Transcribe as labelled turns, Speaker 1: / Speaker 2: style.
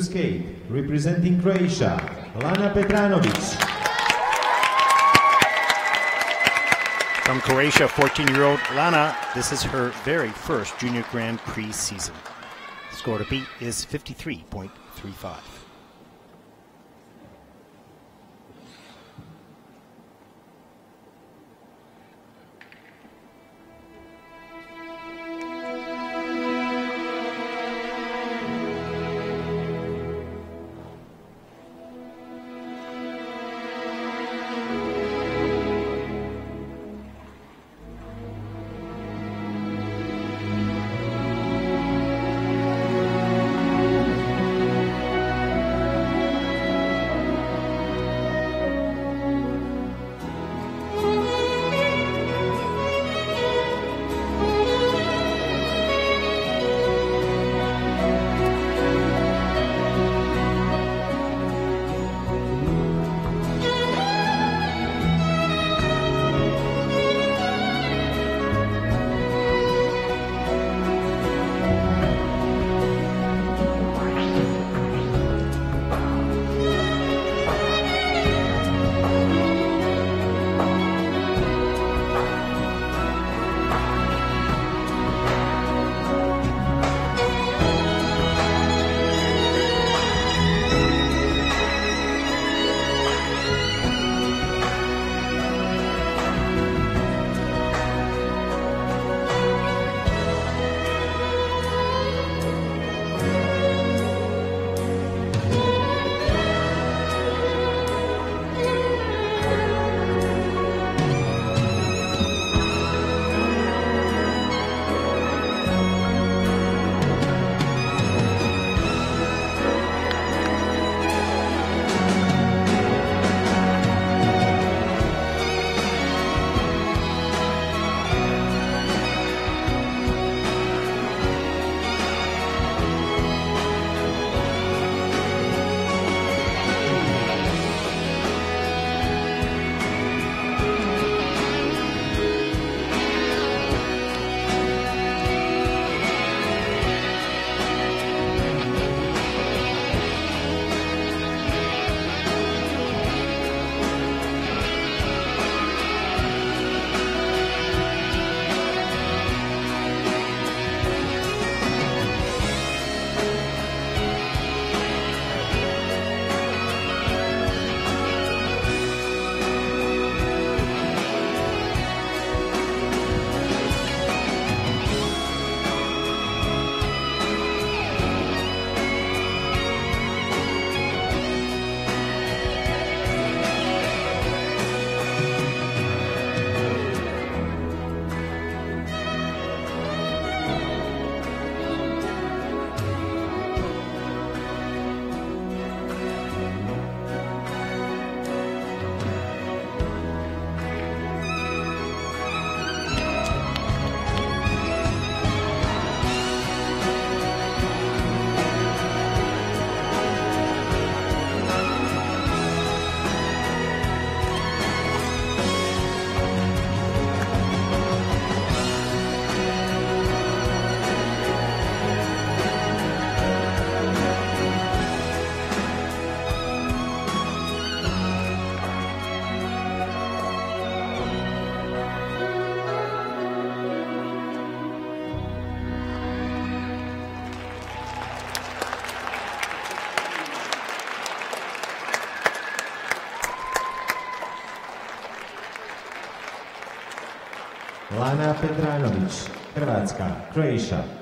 Speaker 1: skate, representing Croatia, Lana Petranovic.
Speaker 2: From Croatia, 14-year-old Lana, this is her very first Junior Grand Prix season. Score to beat is 53.35.
Speaker 1: Lana Petranovic, Hrvatska, Croatia.